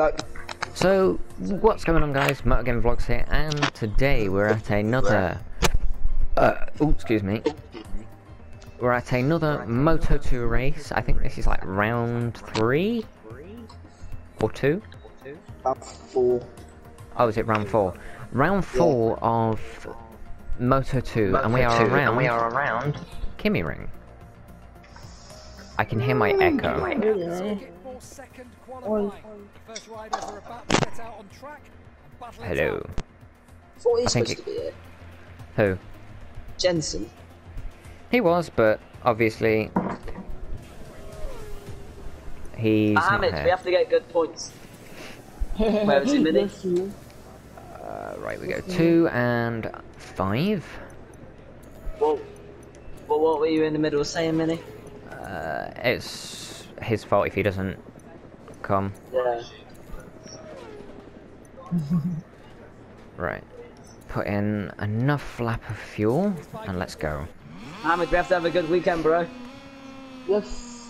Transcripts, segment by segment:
Good luck. So, what's going on guys? Motor Game Vlogs here, and today we're at another... Uh, oh, excuse me. We're at another Moto2 race. I think this is like round three? Or two? About four. Oh, is it round four? Round four of Moto2, and we are around... And we are around... KymiRing. I can hear my echo. Hello. Thought he I think supposed to be here. Who? Jensen. He was, but obviously he's not Mohammed, here. we have to get good points. Where is he, Minnie? Uh, right, we go two and five. Well, well, what were you in the middle of saying, Minnie? Uh, it's his fault if he doesn't come. Yeah. Right. Put in enough lap of fuel and let's go. Mohammed, we have to have a good weekend, bro. Yes.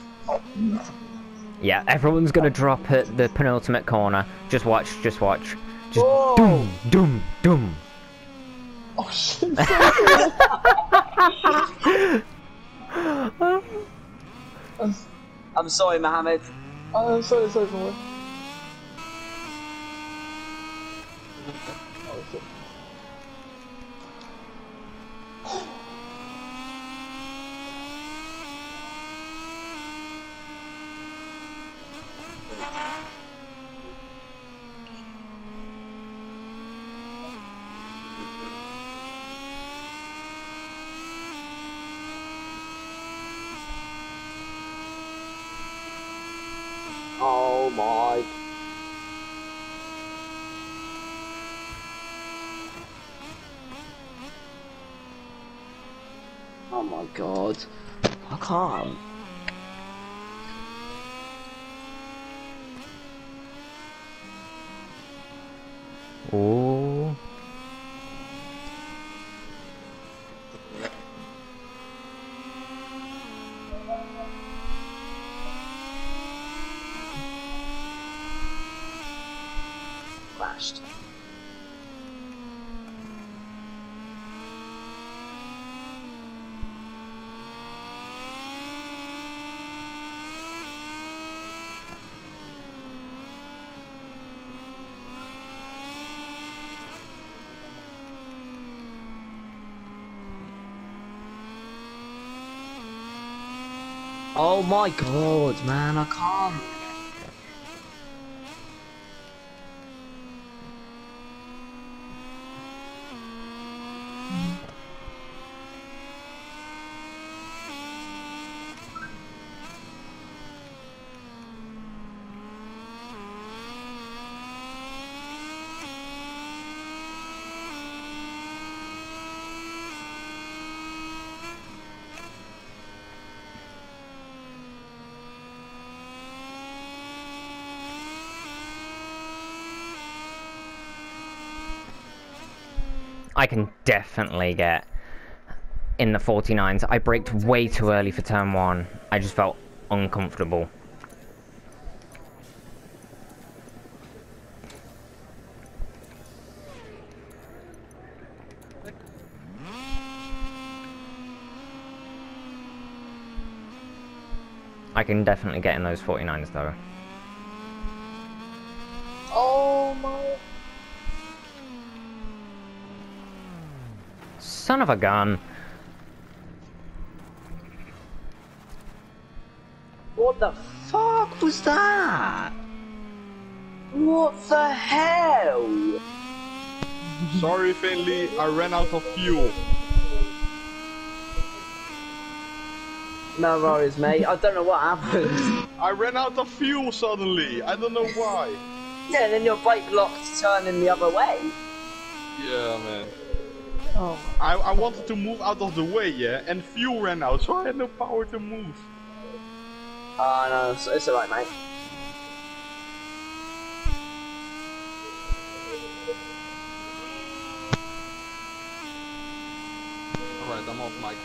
Yeah, everyone's gonna drop at the penultimate corner. Just watch, just watch. Just Whoa! doom, doom, doom. Oh shit. I'm, I'm sorry, Mohammed. I'm sorry, sorry for what? Oh shit. Oh my. Oh my god. I can't. Ooh. Crashed. Oh my god, man, I can't. I can definitely get in the 49s. I braked way too early for turn one. I just felt uncomfortable. I can definitely get in those 49s though. Oh my. Son of a gun. What the fuck was that? What the hell? Sorry, Finley, I ran out of fuel. No worries, mate. I don't know what happened. I ran out of fuel suddenly. I don't know why. Yeah, and then your bike locked turning the other way. Yeah, man. Oh. I, I wanted to move out of the way, yeah, and fuel ran out, so I had no power to move. Oh no, it's, it's alright, mate. Alright, I'm off mic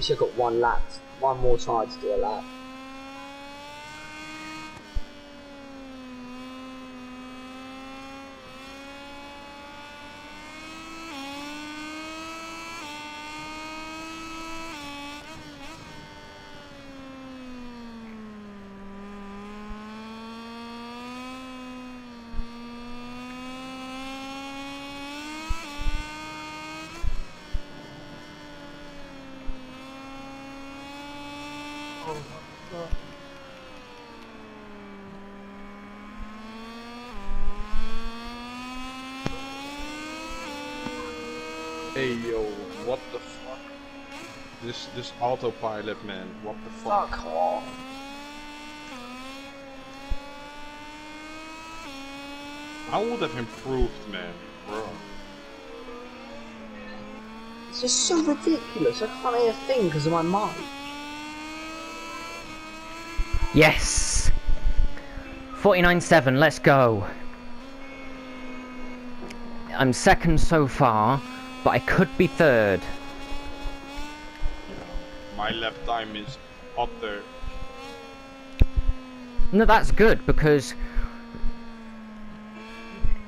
again. Wish I got one lap, one more try to do a lap. Oh my god. Hey yo, what the fuck? This this autopilot man, what the fuck? Fuck off. I would have improved man, bro. It's just so ridiculous. I can't hear a thing because of my mic. Yes! Forty-nine-seven. let's go. I'm second so far, but I could be third. My lap time is hotter. No, that's good because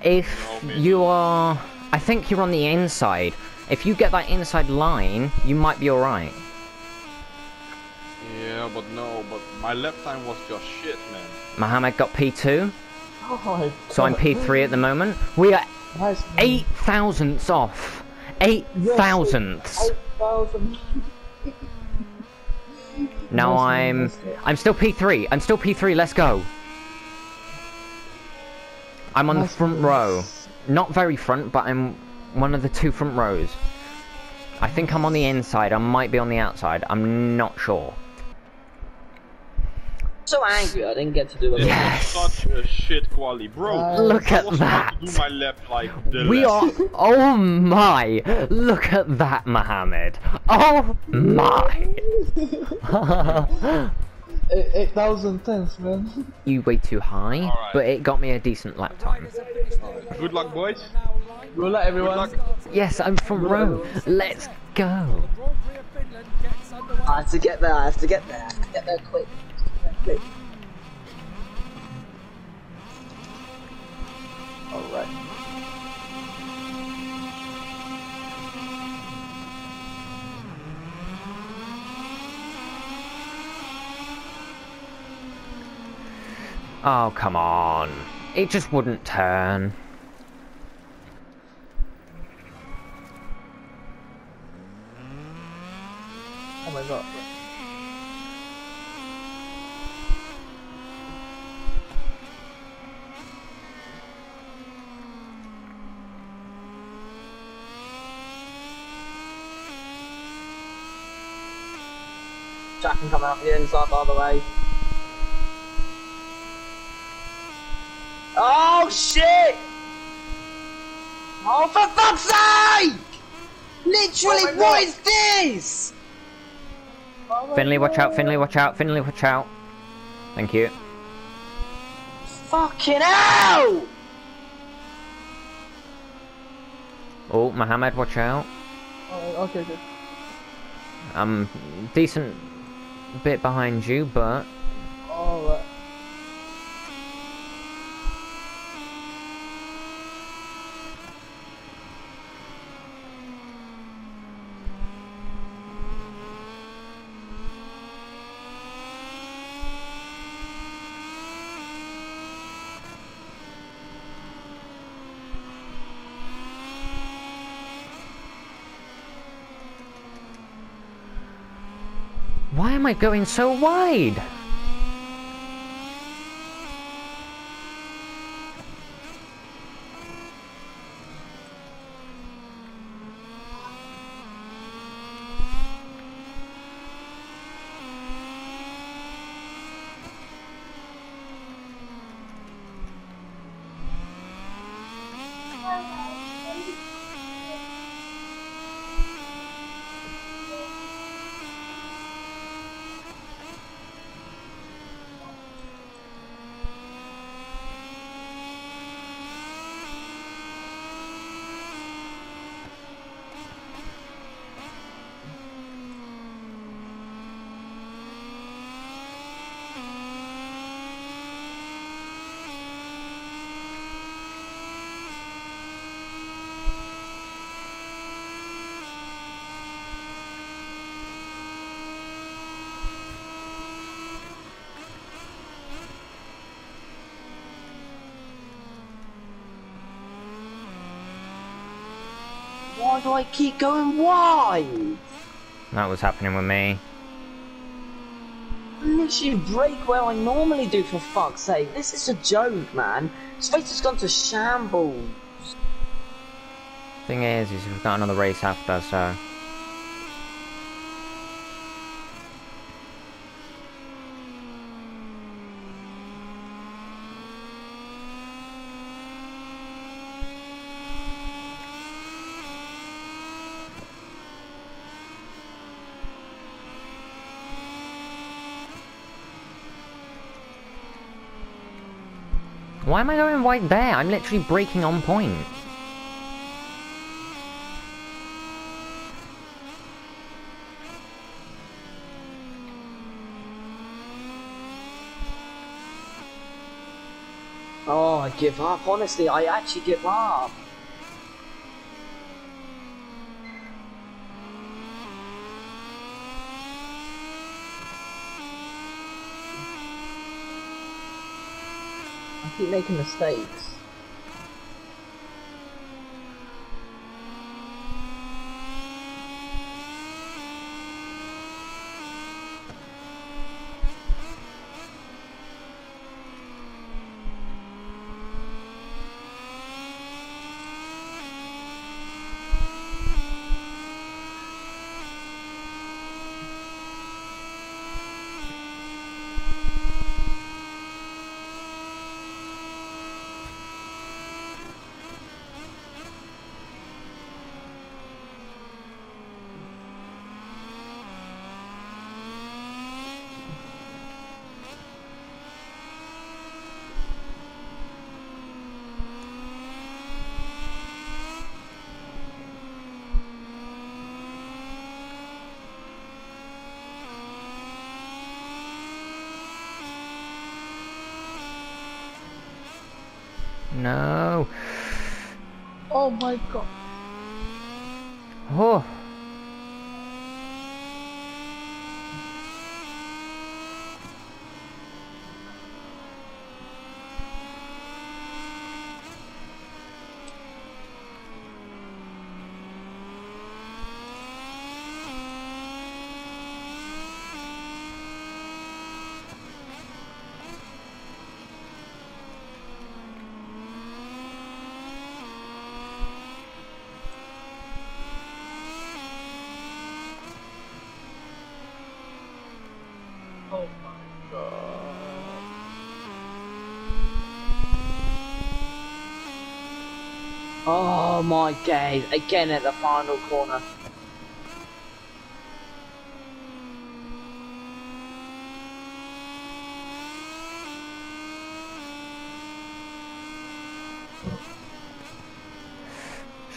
if No, you are, I think you're on the inside. If you get that inside line, you might be alright. Yeah, but no, but my left time was just shit, man. Mohammed got P2, Oh so I'm. P3 at the moment. We are Nice. eight thousandths off. Eight Yes, thousandths. 8,000. Now I'm. I'm still P3. I'm still P3. Let's go. I'm on the front row. Not very front, but I'm one of the two front rows. I think I'm on the inside. I might be on the outside. I'm not sure. So angry I didn't get to do a This Yeah. lap. Yes. such a shit quality, bro. Uh, Look at was that. about to do my lap like the We are. Oh my! Look at that, Mohammed. Oh my! Eight- 8,000 tenths, man. you way too high, Alright. but it got me a decent lap time. Good luck, boys. Good luck, Good everyone. luck. Yes, I'm front Rome. Let's go. I have to get there, I have to get there, I have to get there quick. Quick. Alright. Oh, come on. It just wouldn't turn. Oh my god. Jack can come out the inside by the way. Oh shit! Oh for fuck's sake! Literally, Oh my what God. is this? Oh my Finley, watch out, Finley, watch out, Finley, watch out. Thank you. Fucking hell! Oh, Mohammed, watch out. Oh, okay, okay. I'm um, decent bit behind you, but Alright. why am I going so wide? Do I keep going wide? That was happening with me. Literally brake where I normally do for fuck's sake. This is a joke, man. Space has gone to shambles. Thing is, is we've got another race after, so... Why am I going right there? I'm literally breaking on point. Oh, I give up. Honestly, I actually give up. I keep making mistakes. No. Oh my god. Oh my god, again at the final corner.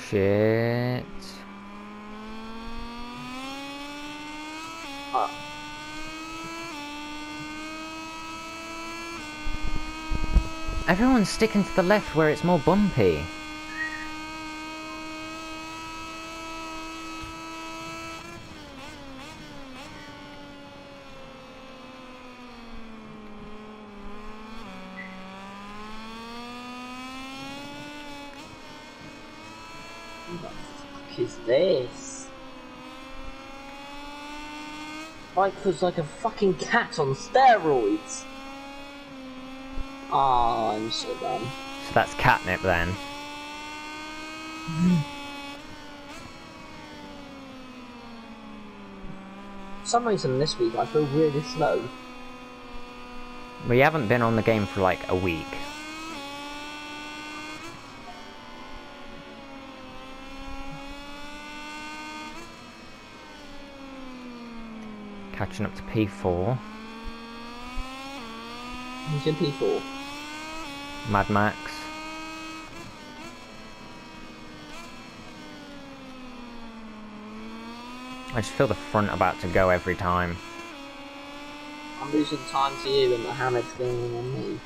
Shit. Uh, Everyone's sticking to the left where it's more bumpy. Who the fuck is this? Mike was like a fucking cat on steroids. Oh, I'm so dumb. So that's catnip then. For some reason this week I feel really slow. We haven't been on the game for like a week. Up to P4. Who's in P4? Mad Max. I just feel the front about to go every time. I'm losing time to you and Mohammed's going on me.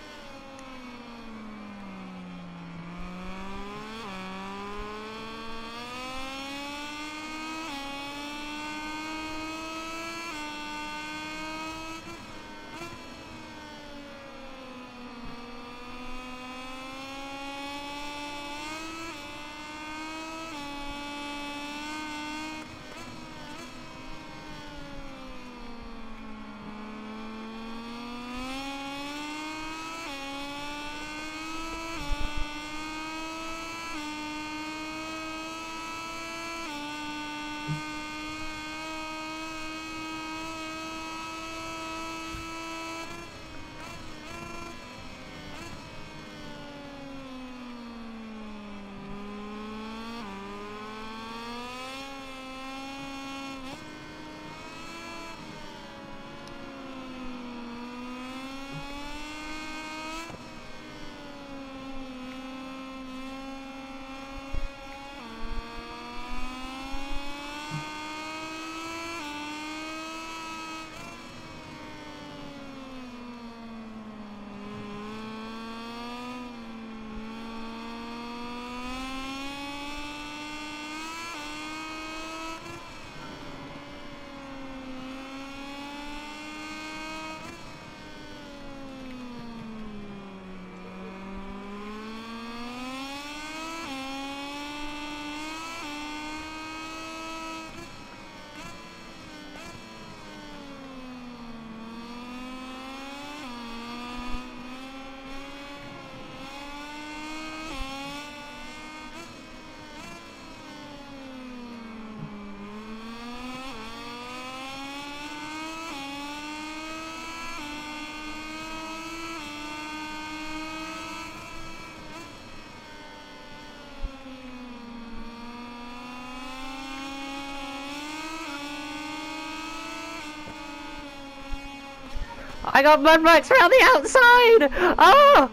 I got mud marks around the outside! Oh!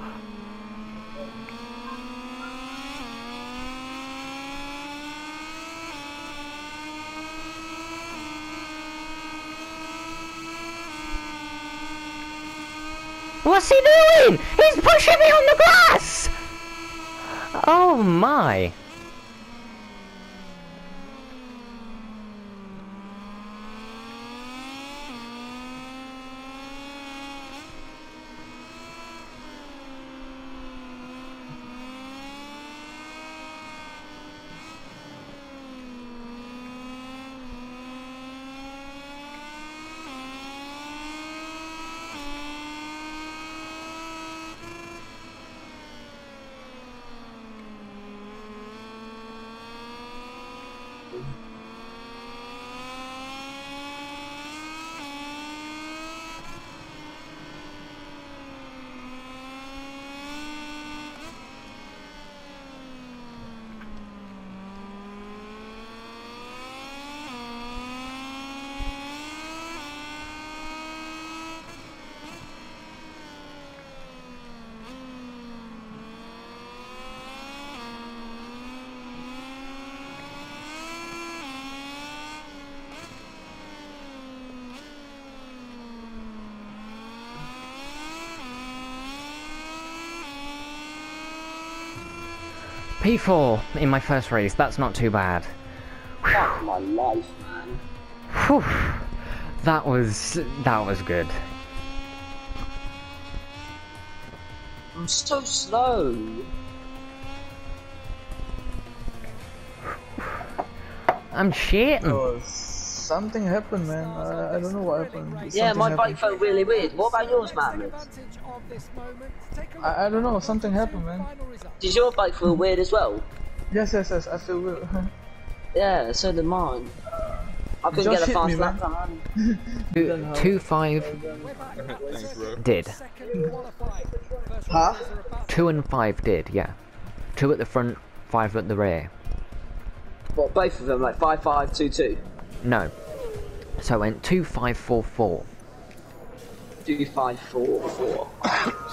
What's he doing? He's pushing me on the grass! Oh my. P4 in my first race, that's not too bad. Fuck my life, man. Whew. That was that was good. I'm so slow. I'm shitting. Oh, something happened, man. I, I don't know what happened. Yeah, Something my happened. bike felt really weird. What about yours, man? I, I don't know. Something happened, man. Did your bike feel weird as well? Yes, yes, yes. I feel weird. Yeah, so did mine. I couldn't Just get a hit fast me, lap man. time. Two, two five Thanks, did. huh? Two and five did, yeah. Two at the front, five at the rear. What, both of them, like 5 5 2 2? No. So it went two five four four. 2 5 4 4.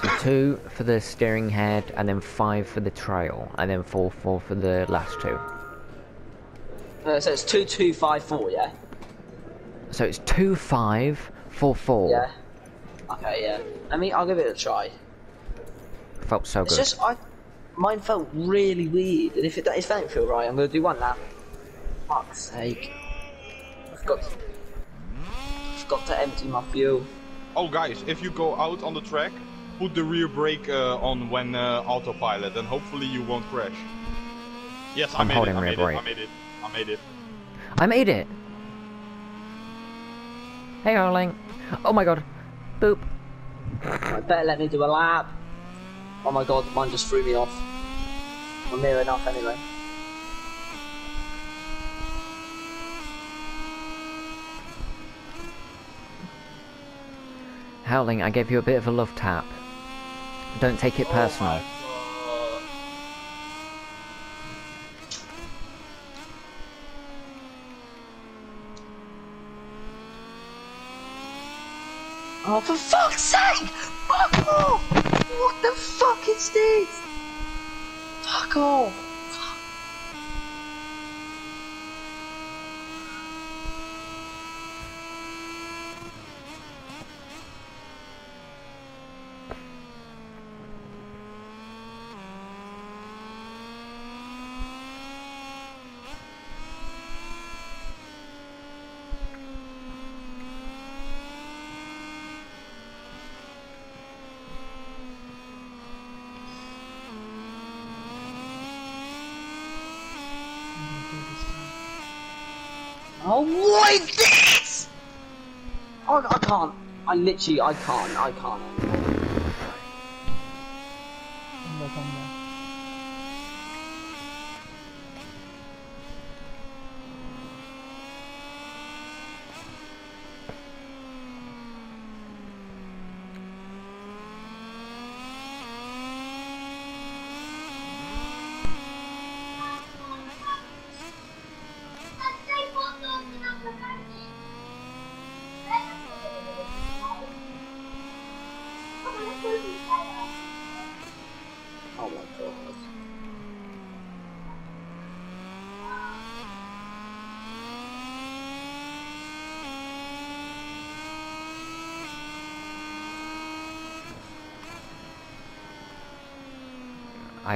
So two for the steering head, and then five for the trail, and then four four for the last two. Uh, so it's 2 2 5 4, yeah? So it's two five four four. Yeah. Okay, yeah. I mean, I'll give it a try. Felt so It's good. just, I. Mine felt really weird, and if it, if that don't feel right, I'm gonna do one lap. Fuck's sake. I forgot to, forgot to empty my fuel. Oh, guys, if you go out on the track, put the rear brake uh, on when uh, autopilot, and hopefully you won't crash. Yes, I I'm made holding it. I rear made it. I brake. made it. I made it. I made it. Hey, Arling. Oh my god. Boop. I better let me do a lap. Oh my god, mine just threw me off. I'm near enough anyway. Howling, I gave you a bit of a love tap. Don't take it personal. Oh, for fuck's sake! Fuck off! What the fuck is this? Fuck off! Oh, is this? I can't. I literally, I can't. I can't.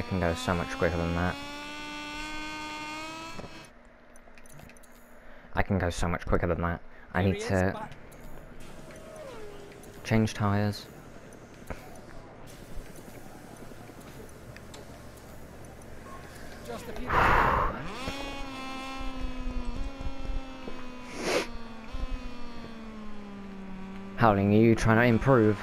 Can go so much quicker than that. I can go so much quicker than that. I need to change tires. Howling, are you trying to improve?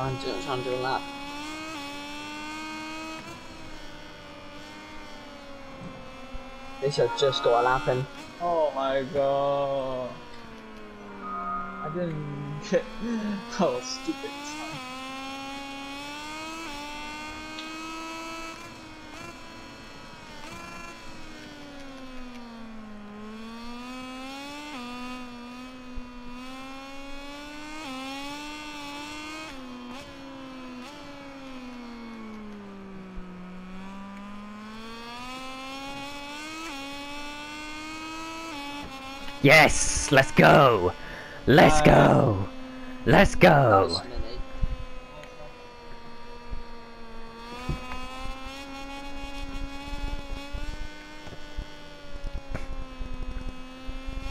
I'm trying to do. They should have just got a lap in. Oh my god. I didn't get. That was stupid. Yes! Let's go! Let's go! Let's go!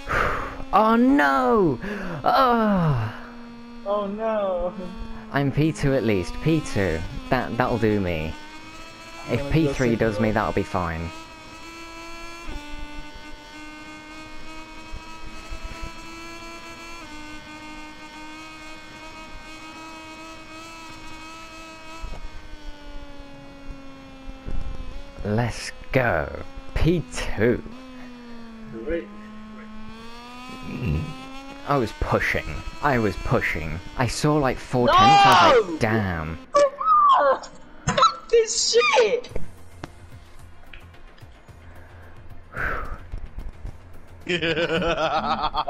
Oh no! Oh! Oh no. I'm P2 at least. P2. That, that'll do me. If P3 does me, that'll be fine. Let's go. P2. Great. I was pushing. I was pushing. I saw like four tenths. I was like, damn. Fuck this shit!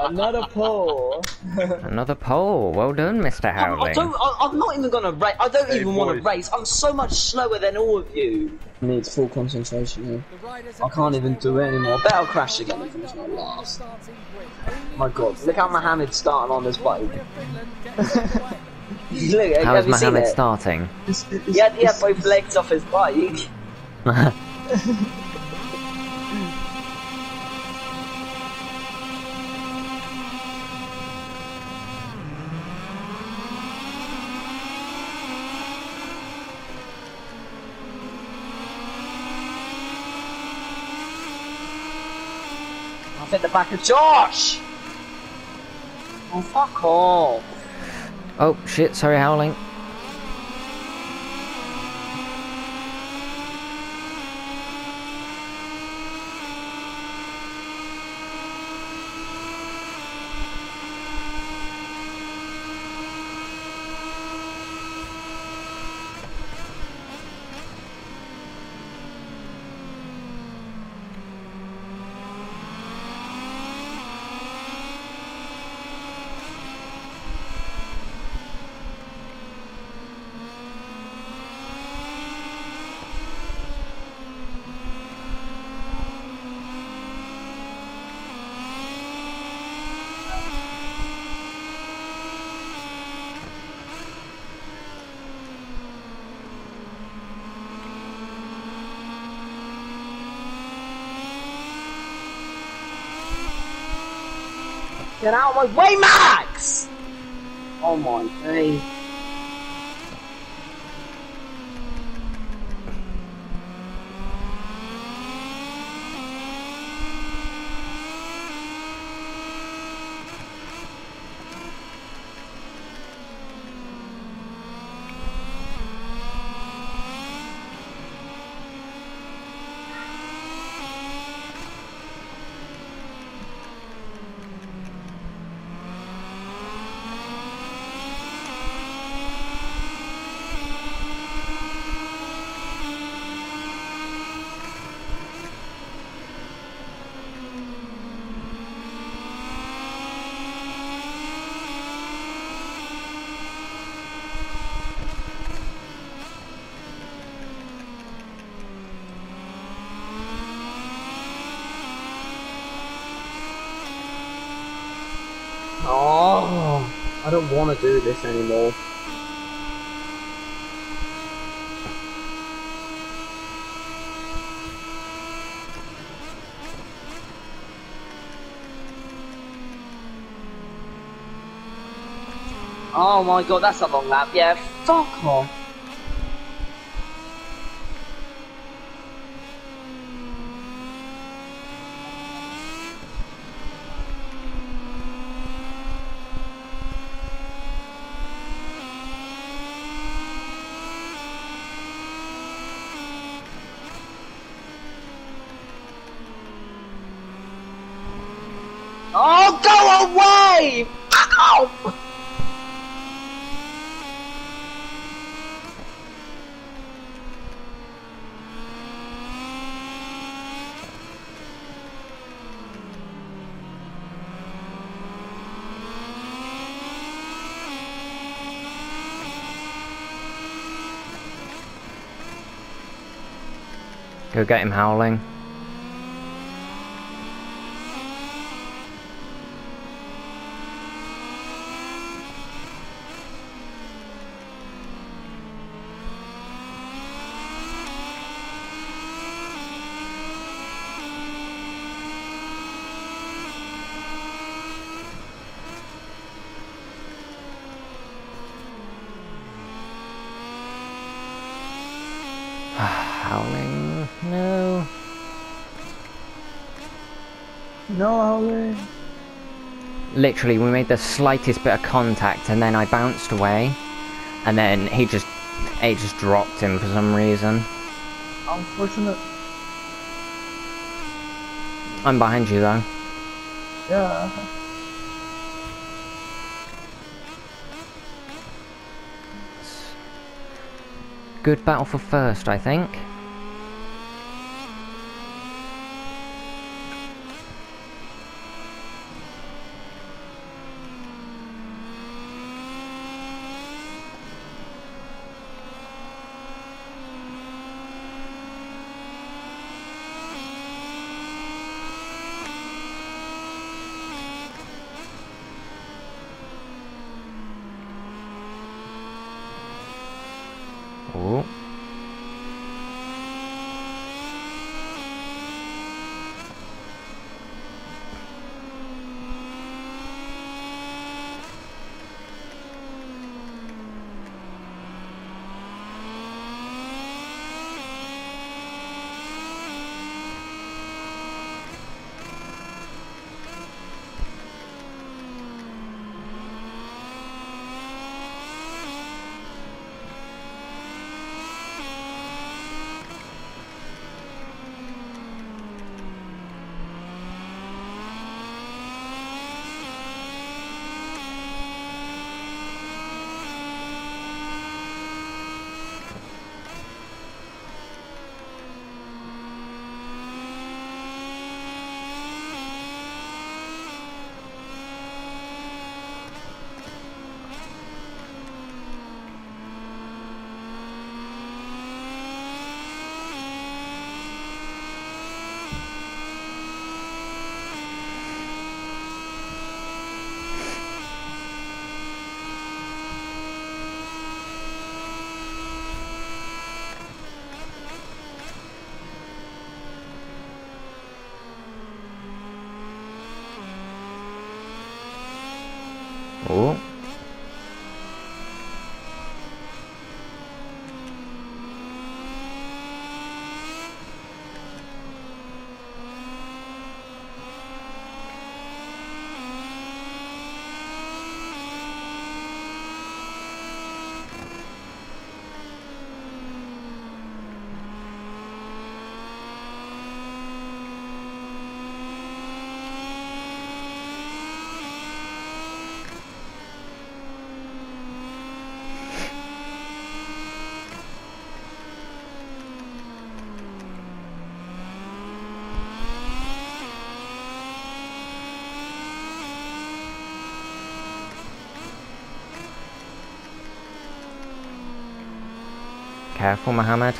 Another pole. Another pole. Well done, Mr. I'm, I Howling. don't, I, I'm not even gonna race. I don't Hey, even want to race. I'm so much slower than all of you. Needs full concentration here. I can't even do it anymore. I bet I'll crash again if it's not last. My god, look how Mohammed's starting on this bike. look, How have you seen Mohammed it? starting? He had, he had both legs off his bike. the back of Josh! Oh, fuck off. oh shit! Sorry, Howling. Get out of my way, Max! Oh my day. Oh, I don't want to do this anymore. Oh my god, that's a long lap. Yeah, fuck off. Oh, go away! Fuck off! Go get him howling. howling. No. No, Howley. Literally, we made the slightest bit of contact and then I bounced away. And then he just... It just dropped him for some reason. Unfortunate. I'm behind you though. Yeah. Good battle for first, I think. Careful, Mohammed.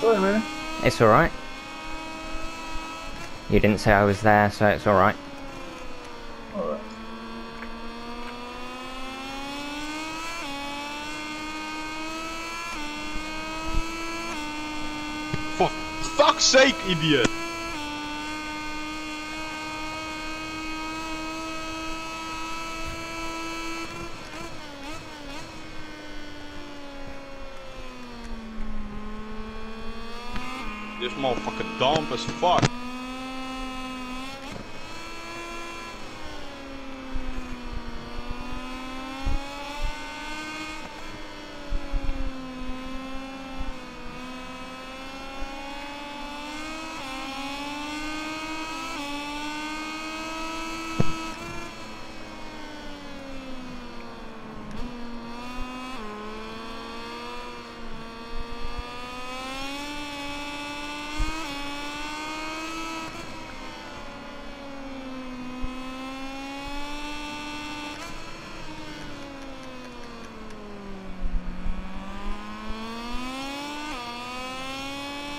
Sorry, man. It's alright. You didn't say I was there, so it's alright. Alright. For fuck's sake, idiot! As fuck.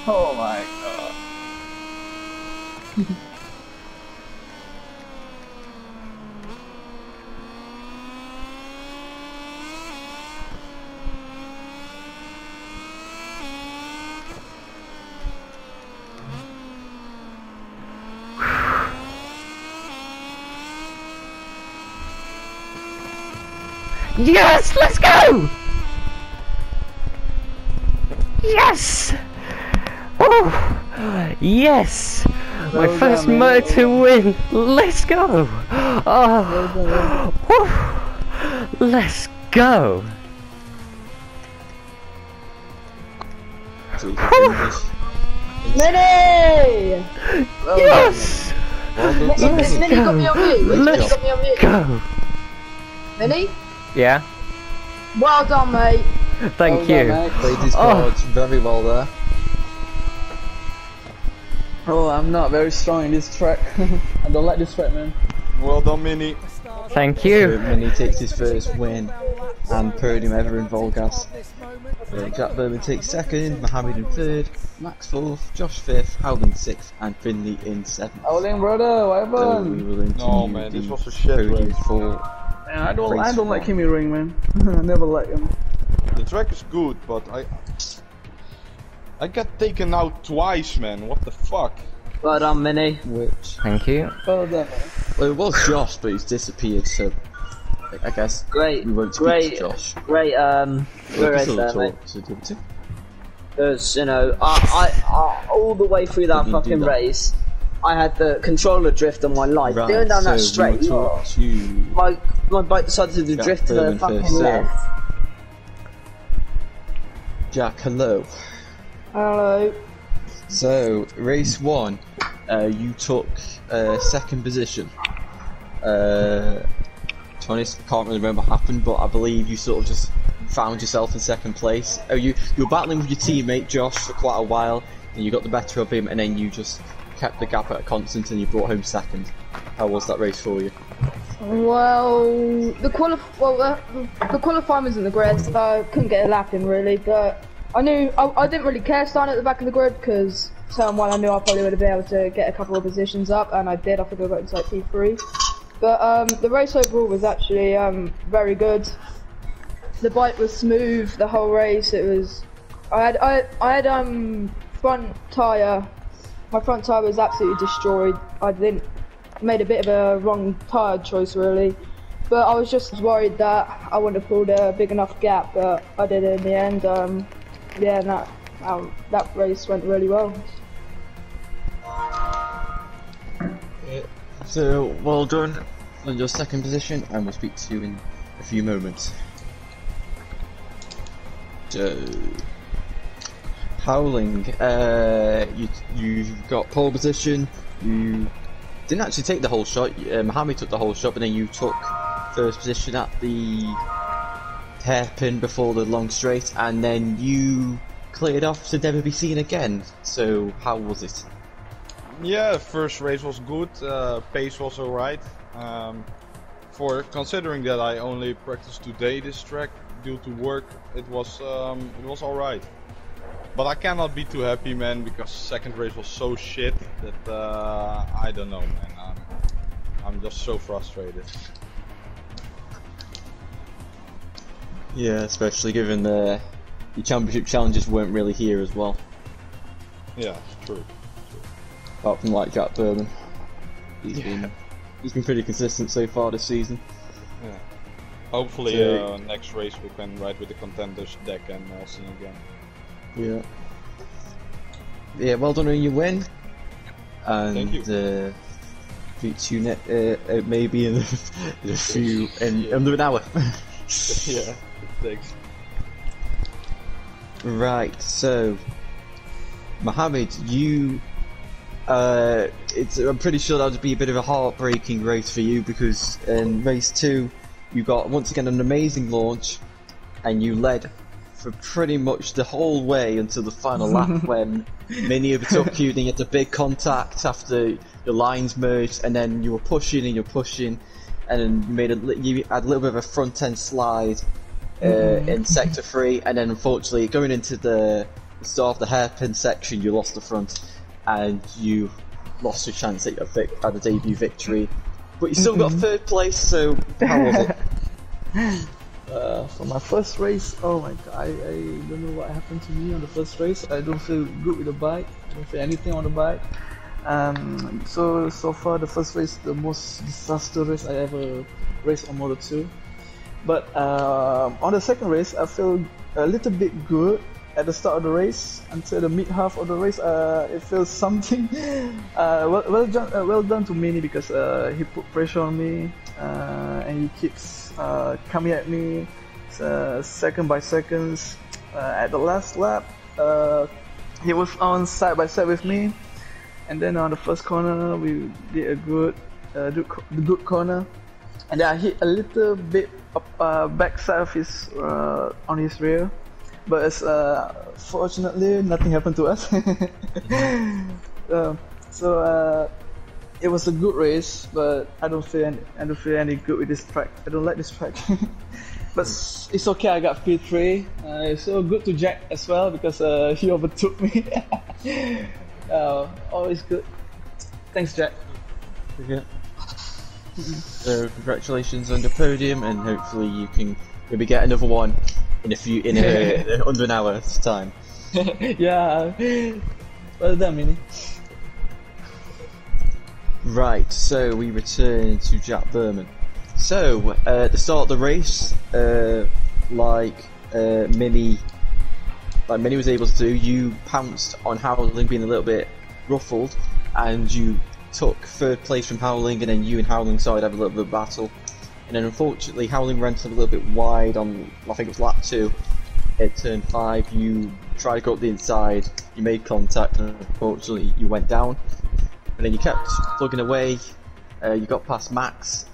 Oh my god. Yes, let's go! Yes! Yes! My Well first done, man. motor win! Let's go! Oh, whew. Let's go! Mini! we can do this. Minnie! Yes! Well done, Minnie, Let's got me on mute. Minnie Let's got me on mute. Go! Minnie? Yeah? Well done, mate. Thank Well you. done, mate. Played Oh. very well there. Oh, I'm not very strong in this track. I don't like this track, man. Well done, Mini. Thank So you. Mini takes his first win and podium ever in Volgas. Uh, Jack Berman takes second, Mohammed in third, Max fourth, Josh fifth, Howland sixth, and Finley in seventh. Howling, brother, what So we happened? will into No, man, this was a shit podium race. for Man, I don't, I don't like one. KymiRing, man. I never like him. The track is good, but I I got taken out twice, man. What the fuck? Well done, Minnie. which. Thank you. Well done. Well, it was Josh, but he's disappeared, so I- I guess Great, we won't speak great, to Josh. great, um, We great can race still there, mate. talk to the other two. Because, you know, I, I, I, all the way through that Didn't you do fucking that? race, I had the controller drift on my life. Right, Going down that straight, we will talk to my, my bike decided to Jack drift to the fucking first, left. Jack. Hello. Hello. So, race one, uh, you took uh, second position. Uh, to be honest, can't really remember what happened, but I believe you sort of just found yourself in second place. Oh, you you were battling with your teammate Josh for quite a while, and you got the better of him, and then you just kept the gap at a constant, and you brought home second. How was that race for you? Well, the qualif well the, the qualifying wasn't the greatest. so I couldn't get a lap in really, but I knew I, I didn't really care starting at the back of the grid because turn one I knew I probably would have been able to get a couple of positions up, and I did. I think I got into like P3. But um, the race overall was actually um, very good. The bike was smooth the whole race. It was. I had I I had um front tire. My front tire was absolutely destroyed. I didn't made a bit of a wrong tire choice really. But I was just worried that I wouldn't have pulled a big enough gap, but I did in the end. Um, yeah, that um, that race went really well. So, well done on your second position, and we'll speak to you in a few moments. So, Howling, uh, you you got pole position. You didn't actually take the whole shot. Mohammed took the whole shot, but then you took first position at the hairpin before the long straight, and then you cleared off to never be seen again. So, how was it? Yeah, first race was good. Uh, pace was alright. Um, for considering that I only practiced today this track due to work, it was um, it was alright. But I cannot be too happy, man, because second race was so shit that uh, I don't know, man. I'm, I'm just so frustrated. Yeah, especially given the the championship challenges weren't really here as well, Yeah, it's true. apart from like Jack Berman. He's Yeah. been he's been pretty consistent so far this season. Yeah. Hopefully, So- uh, next race we can ride with the contenders deck and uh, see again. Yeah. Yeah, well done on your win. And Thank you. uh, beats you ne- uh, uh, maybe in, in a few in under an hour. yeah, thanks. Right, so Mohammed, you uh it's I'm pretty sure that would be a bit of a heartbreaking race for you because in race two you got once again an amazing launch and you led for pretty much the whole way until the final lap when Mini overtook you, then you had a big contact after your lines merged and then you were pushing and you're pushing and then you made a you had a little bit of a front end slide uh, in sector three, and then unfortunately going into the, the start of the hairpin section, you lost the front, and you lost your chance at, a vic- at a debut victory. But you still got third place, so how was it? Uh, for my first race, oh my god, I, I don't know what happened to me on the first race. I don't feel good with the bike. I don't feel anything on the bike. Um, so so far the first race, the most disastrous I ever raced on Moto 2. But um, on the second race, I feel a little bit good. at the start of the race until the mid half of the race, uh, it feels something. Uh, well, well done, uh, well done to Mini because uh, he put pressure on me uh, and he keeps uh, coming at me uh, second by seconds. Uh, at the last lap, uh, he was on side by side with me, and then on the first corner we did a good, uh, good, good corner, and then I hit a little bit up, uh, backside of his uh, on his rear, but uh, fortunately nothing happened to us. uh, so uh, it was a good race, but I don't feel any, I don't feel any good with this track. I don't like this track. but it's okay. I got P3. Uh, so good to Jack as well because uh, he overtook me. uh, always good. Thanks, Jack. Yeah. So congratulations on the podium, and hopefully you can maybe get another one in a few in a, under an hour's time. yeah. Well done, Mini. Right, so we return to Jack Berman. So, uh, at the start of the race, uh, like uh, Mini, like Mini was able to do, you pounced on Howling being a little bit ruffled, and you took third place from Howling, and then you and Howling started having a little bit of battle. And then unfortunately, Howling ran a little bit wide on, I think it was lap two. At turn five, you tried to go up the inside, you made contact, and unfortunately, you went down and then you kept plugging away. Uh, you got past Max,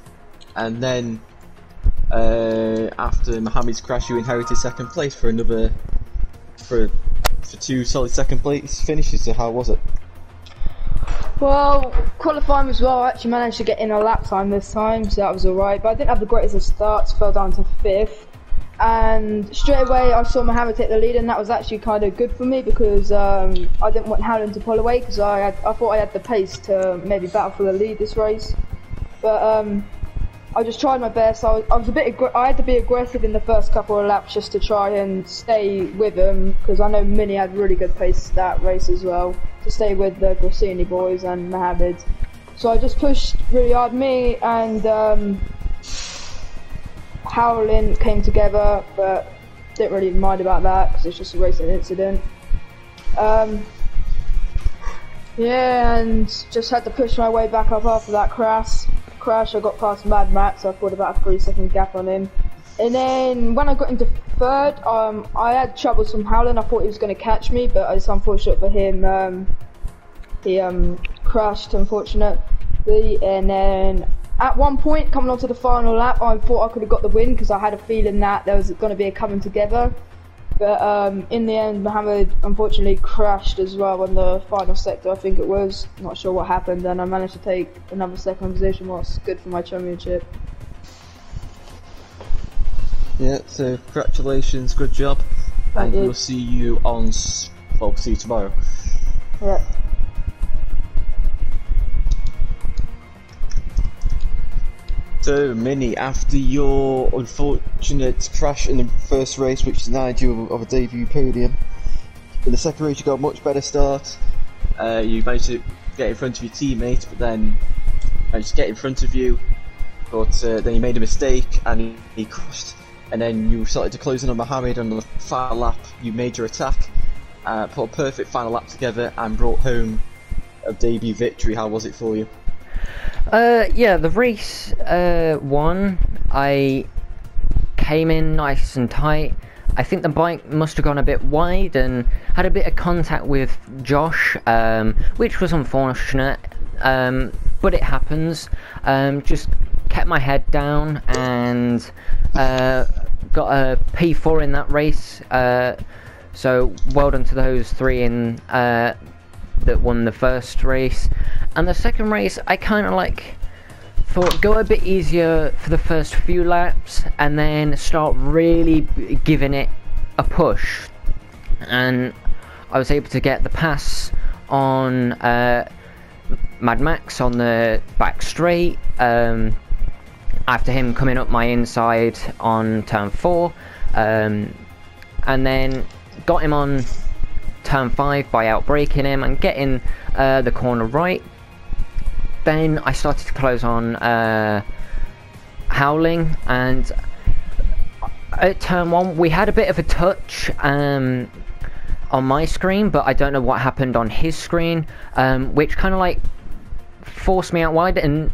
and then uh, after Mohammed's crash, you inherited second place for another for for two solid second place finishes. So how was it? Well, qualifying as well, I actually managed to get in a lap time this time, so that was alright. But I didn't have the greatest of starts, fell down to fifth. And straight away, I saw Mohammed take the lead, and that was actually kind of good for me because um, I didn't want Howland to pull away because I, I thought I had the pace to maybe battle for the lead this race. But um, I just tried my best. I was, I was a bit. I had to be aggressive in the first couple of laps just to try and stay with them because I know Mini had really good pace that race as well to stay with the Grassini boys and Mohammed. So I just pushed really hard. Me and um, Howlin came together, but didn't really mind about that because it's just a racing incident. Um, yeah, and just had to push my way back up after that crash. Crash, I got past Mad Max, so I put about a three second gap on him. And then when I got into third, um, I had troubles from Howland. I thought he was going to catch me, but it's unfortunate for him. Um, he um, crashed, unfortunately. And then at one point, coming onto the final lap, I thought I could have got the win because I had a feeling that there was going to be a coming together. But um, in the end, Mohammed unfortunately crashed as well in the final sector, I think it was. Not sure what happened, and I managed to take another second position, what's good for my championship. Yeah. So congratulations, good job, Thank and you. we'll see you on. Well, see you tomorrow. Yeah. So, Mini, after your unfortunate crash in the first race, which denied you of a debut podium, in the second race you got a much better start. Uh, you managed to get in front of your teammate, but then managed to get in front of you, but uh, then you made a mistake and he, he crashed. And then you started to close in on Mohammed on the final lap. You made your attack, uh, put a perfect final lap together, and brought home a debut victory. How was it for you? Uh, yeah, the race uh, one, I came in nice and tight. I think the bike must have gone a bit wide and had a bit of contact with Josh, um, which was unfortunate, um, but it happens. Um, just kept my head down and uh, got a P4 in that race. Uh, so well done to those three in uh, that won the first race. And the second race, I kind of like thought go a bit easier for the first few laps and then start really giving it a push. And I was able to get the pass on uh, Mad Max on the back straight. Um, after him coming up my inside on turn four, um, and then got him on turn 5 by outbraking him and getting uh, the corner right. Then I started to close on uh, Howling and at turn 1 we had a bit of a touch um, on my screen, but I don't know what happened on his screen, um, which kind of like forced me out wide. And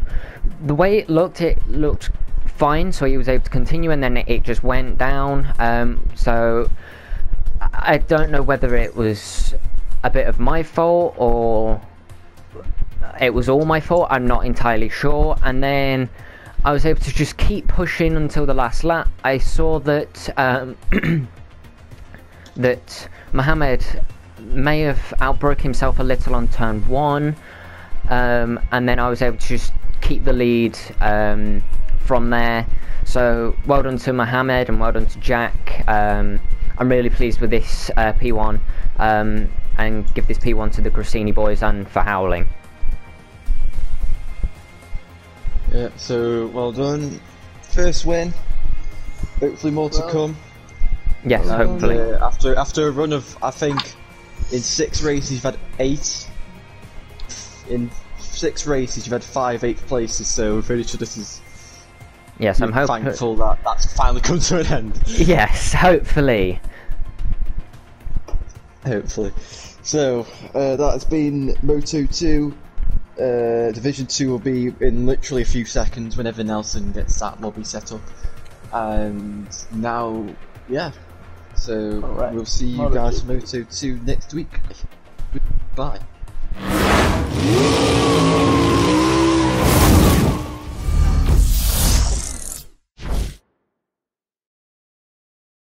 the way it looked, it looked fine, so he was able to continue, and then it just went down. Um, so I don't know whether it was a bit of my fault or it was all my fault. I'm not entirely sure. And then I was able to just keep pushing until the last lap. I saw that um, that Mohammed may have outbroke himself a little on turn one, um, and then I was able to just keep the lead um, from there. So well done to Mohammed and well done to Jack. Um, I'm really pleased with this uh, P1 um, and give this P1 to the Grassini boys and for howling. Yeah, so well done. First win. Hopefully more to come. Yes, And, hopefully. uh, after after a run of I think in six races you've had eight. In six races you've had five eighth places, so I'm pretty sure this is Yes, I'm hoping. thankful that that's finally come to an end. Yes, hopefully. Hopefully. So uh, that has been Moto 2 uh, Division 2 will be in literally a few seconds whenever Nelson gets that lobby set up. And now, yeah. So right. we'll see you guys from Moto 2 next week. Bye.